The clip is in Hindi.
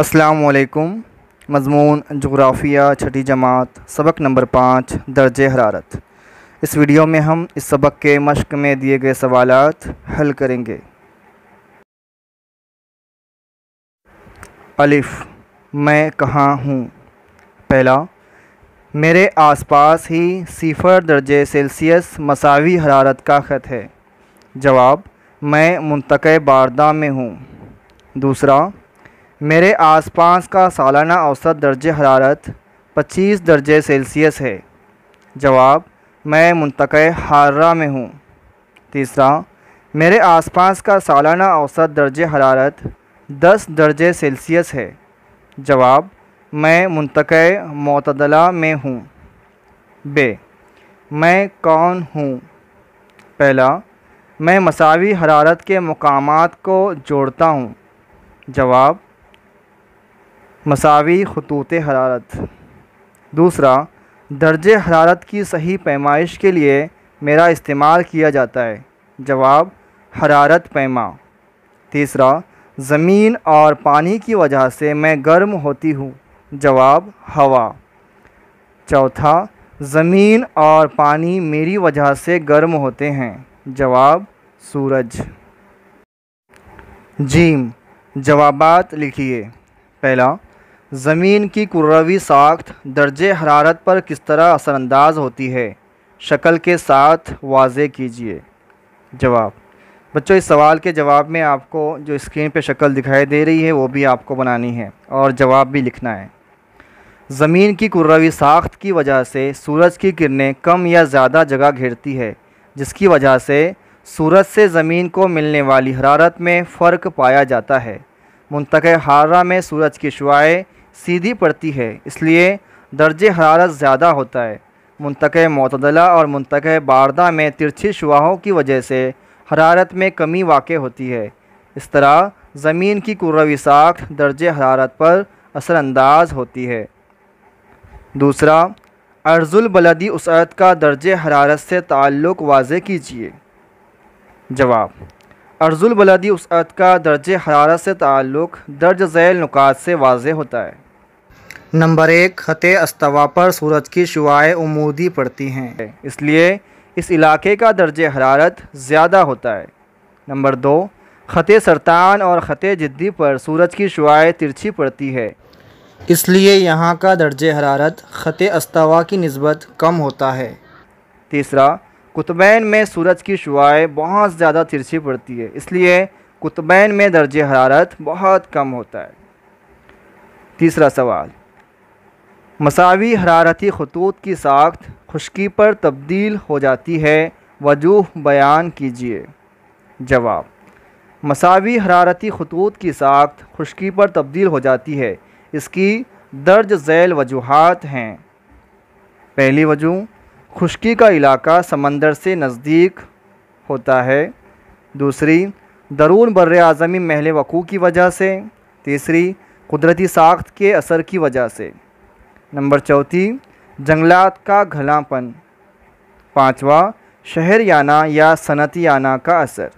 असलकुम मजमून, जोग्राफ़िया, छठी जमात, सबक नंबर पाँच, दर्ज हरारत। इस वीडियो में हम इस सबक के मश्क में दिए गए सवाल हल करेंगे। अलिफ़, मैं कहाँ हूँ? पहला, मेरे आसपास ही सिफर दर्जे सेल्सियस मसावी हरारत का ख़त है। जवाब, मैं मुंतक़ बारदा में हूँ। दूसरा मेरे आसपास का सालाना औसत दर्ज हरारत 25 दर्जे सेल्सियस है। जवाब, मैं मुंतक़ हार्रा में हूँ। तीसरा, मेरे आसपास का सालाना औसत दर्ज हरारत 10 दर्जे सेल्सियस है। जवाब, मैं मुंतक़ मतदला में हूँ। बे, मैं कौन हूँ? पहला, मैं मसावी हरारत के मकामात को जोड़ता हूँ। जवाब मसावी खतूत हरारत। दूसरा, दर्ज हरारत की सही पैमाइश के लिए मेरा इस्तेमाल किया जाता है। जवाब, हरारत पैमा। तीसरा, ज़मीन और पानी की वजह से मैं गर्म होती हूँ। जवाब, हवा। चौथा, ज़मीन और पानी मेरी वजह से गर्म होते हैं। जवाब, सूरज। जीम, जवाबात लिखिए। पहला ज़मीन की कुर्रवी साख्त दर्ज हरारत पर किस तरह असरानंदाज होती है? शक्ल के साथ वाज कीजिए। जवाब। बच्चों, इस सवाल के जवाब में आपको जो स्क्रीन पे शक्ल दिखाई दे रही है, वो भी आपको बनानी है और जवाब भी लिखना है। ज़मीन की कुर्रवी साख्त की वजह से सूरज की किरणें कम या ज़्यादा जगह घेरती है, जिसकी वजह से सूरज से ज़मीन को मिलने वाली हरारत में फ़र्क पाया जाता है। मुंतक हारा में सूरज की शुआएँ सीधी पड़ती है, इसलिए दर्ज हरारत ज़्यादा होता है। मुंतक मतदला और मुंतक बारदा में तिरछी शुआहों की वजह से हरारत में कमी वाक़ होती है। इस तरह ज़मीन की कुर्रवी साख दर्ज हरारत पर असरानंदाज होती है। दूसरा, अर्जुल बलदी का दर्ज हरारत से ताल्लुक़ वाज कीजिए। जवाब अर्जुल बलदी उसअत का दर्ज हरारत से ताल्लुक़ दर्ज झैल नुकात से वाज होता है। नंबर एक ख़त अस्तवा पर सूरज की शुआएँ उमूदी पड़ती हैं। इसलिए इस इलाके का दर्ज हरारत ज़्यादा होता है। नंबर दो ख़त सरतान और ख़त जिद्दी पर सूरज की शुआएँ तिरछी पड़ती है। इसलिए यहाँ का दर्ज हरारत ख़त अस्तवा की नस्बत कम होता है। तीसरा कुतबैन में सूरज की शुआएँ बहुत ज़्यादा तिरछी पड़ती है, इसलिए कुतबैन में दर्ज हरारत बहुत कम होता है। तीसरा सवाल, मसावी हरारती खतूत की साख्त खुशकी पर तब्दील हो जाती है, वजूह बयान कीजिए। जवाब, मसावी हरारती खतूत की साख्त खुशकी पर तब्दील हो जाती है, इसकी दर्ज झैल वजूहत हैं। पहली वजूह खुशकी का इलाका समंदर से नज़दीक होता है। दूसरी, दरून बर आज़मी महल वकू की वजह से। तीसरी, कुदरती साख्त के असर की वजह से। नंबर चौथी, जंगलात का घलापन। पाँचवा शहर याना या सनती याना का असर।